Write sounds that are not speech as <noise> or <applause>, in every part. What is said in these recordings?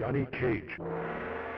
Johnny Cage.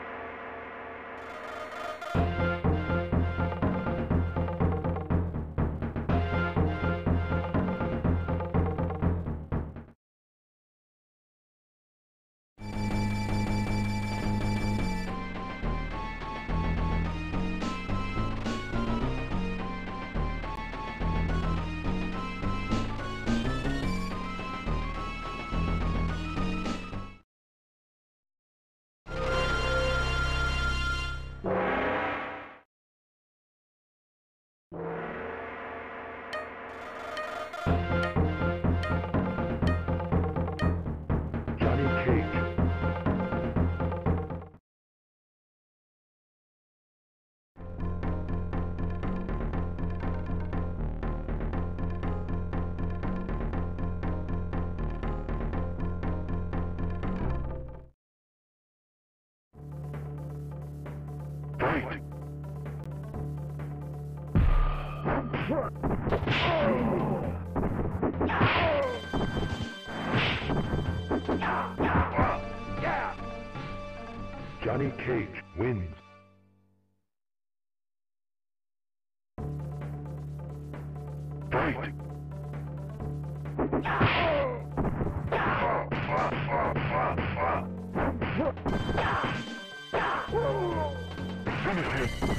Johnny Cage wins. Fight! Finish him!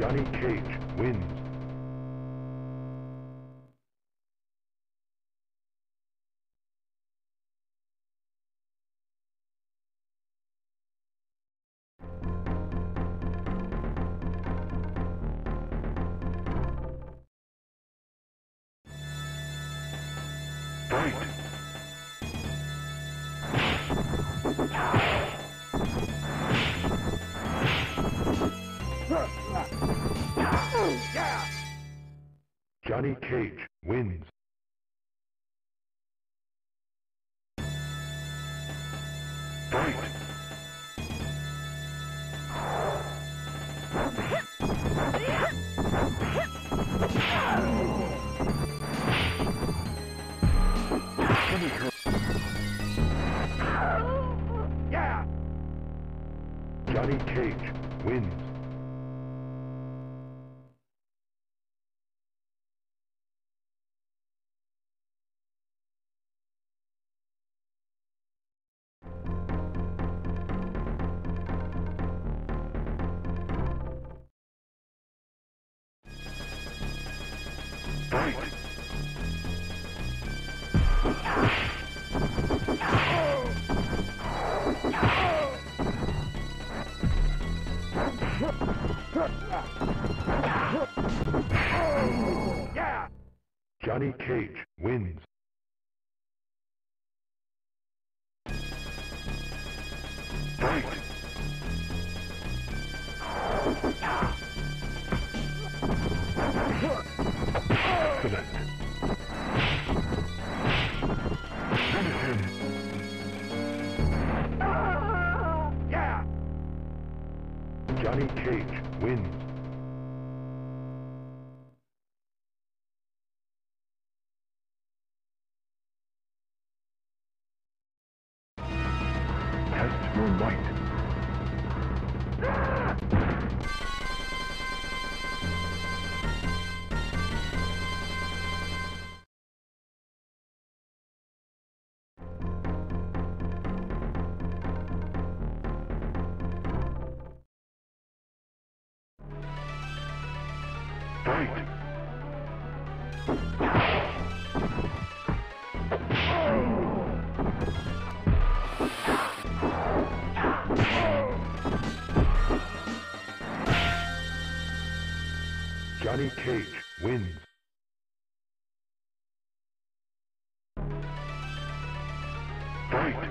Johnny Cage wins. <laughs> Fight! Johnny Cage wins. Fight! Finish. Johnny Cage wins. Johnny Cage wins. Fight! Johnny Cage wins. Fight!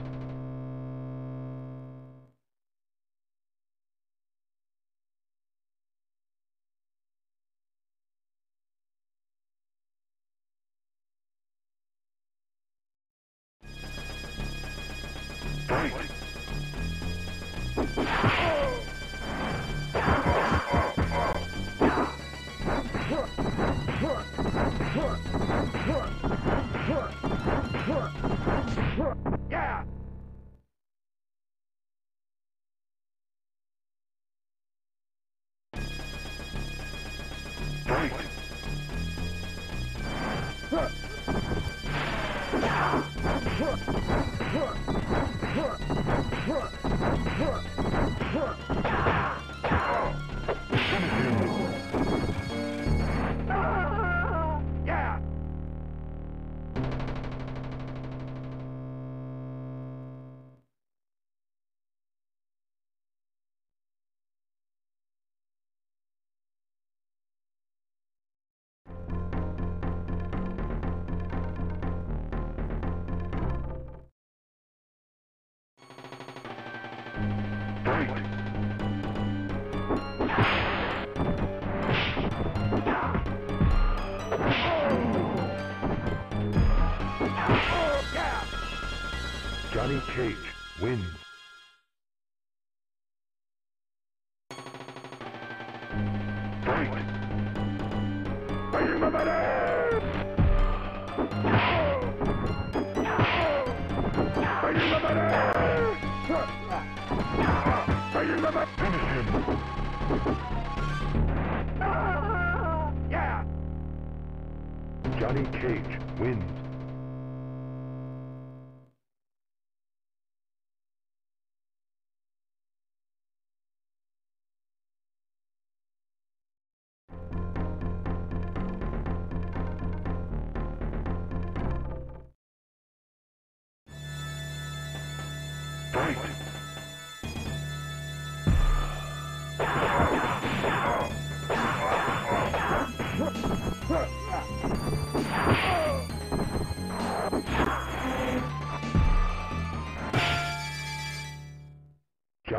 Huh. Johnny Cage wins.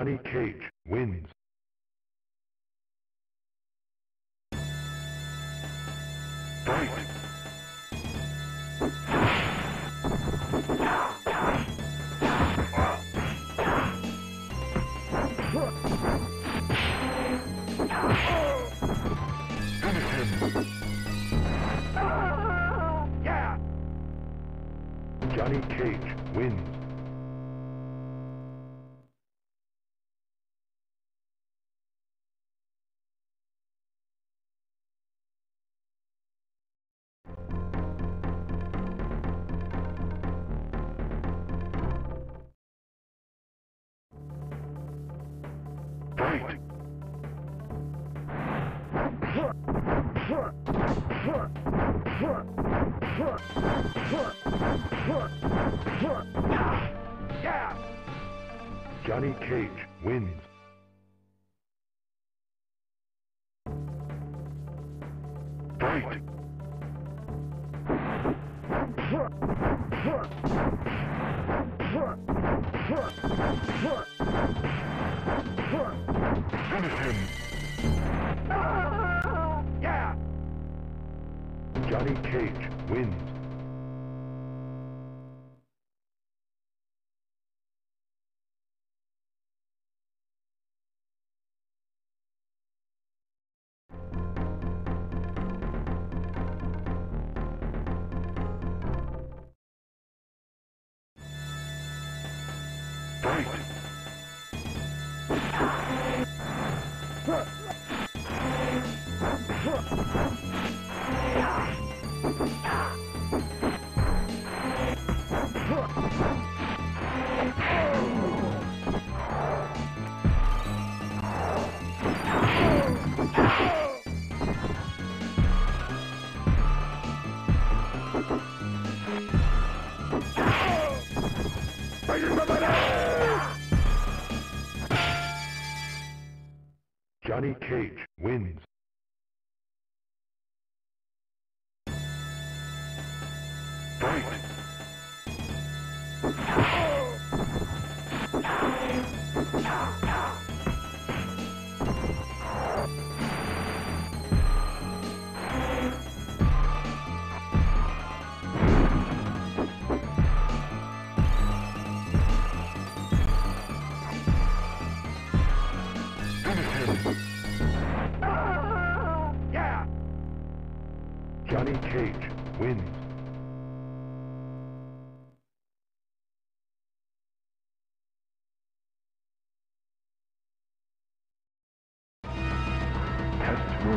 Johnny Cage wins. Johnny Cage wins. Cage wins. Fight! Finish him! Yeah! Johnny Cage wins. 呀呀。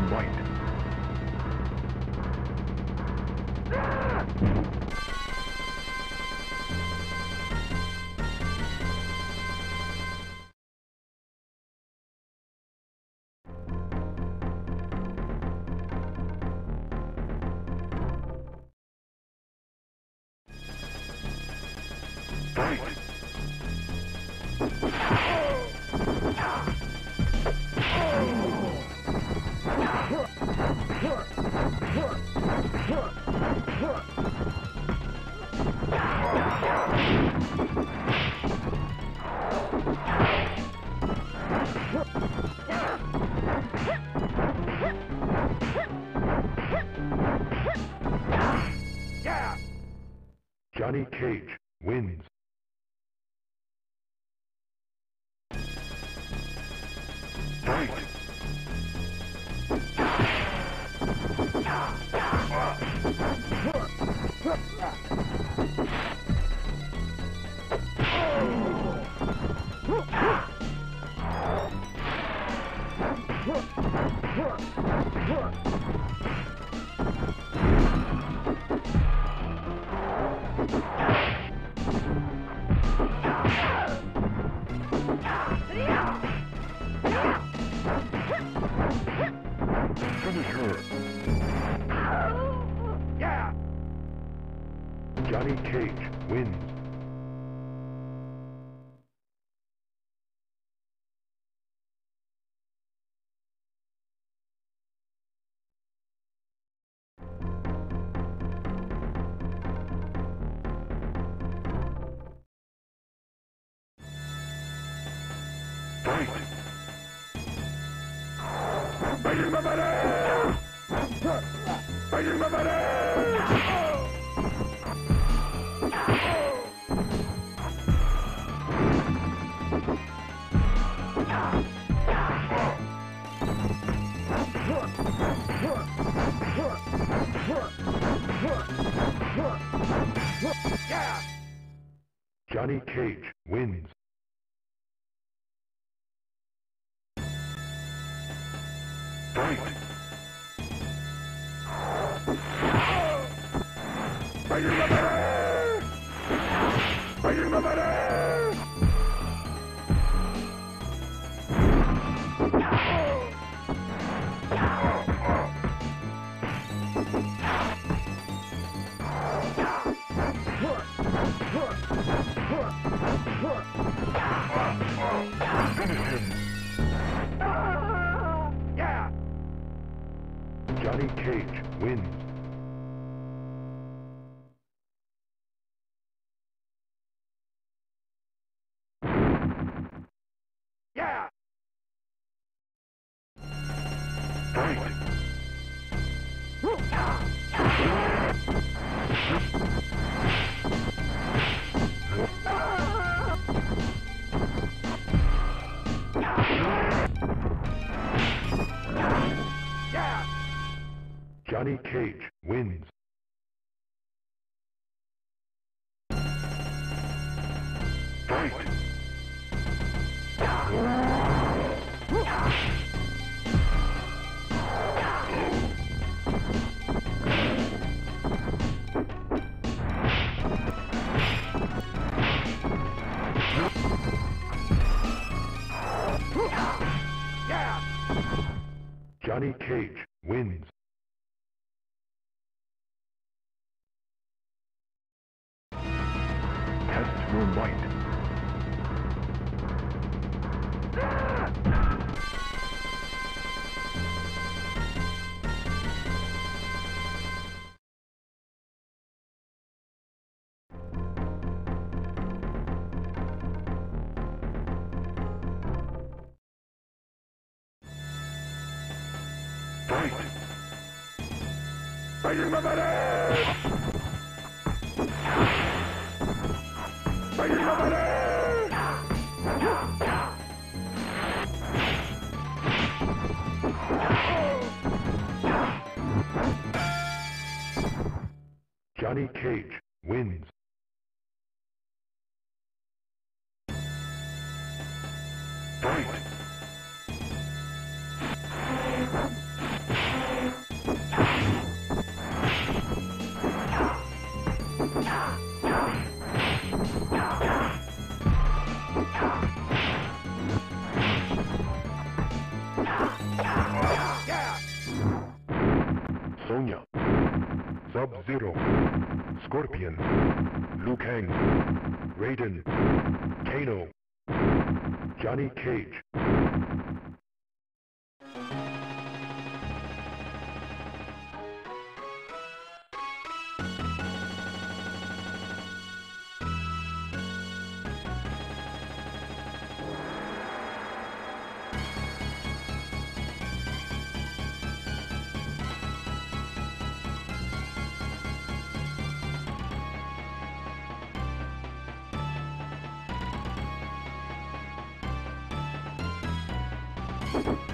White. Fight! Finish Johnny Cage wins. Fight! My money! Johnny Cage wins. Fight! Yeah! Johnny Cage wins. White. Fight! Fighting my Johnny Cage wins. Sonya, Sub-Zero, Scorpion, Liu Kang, Raiden, Kano, Johnny Cage. Fight!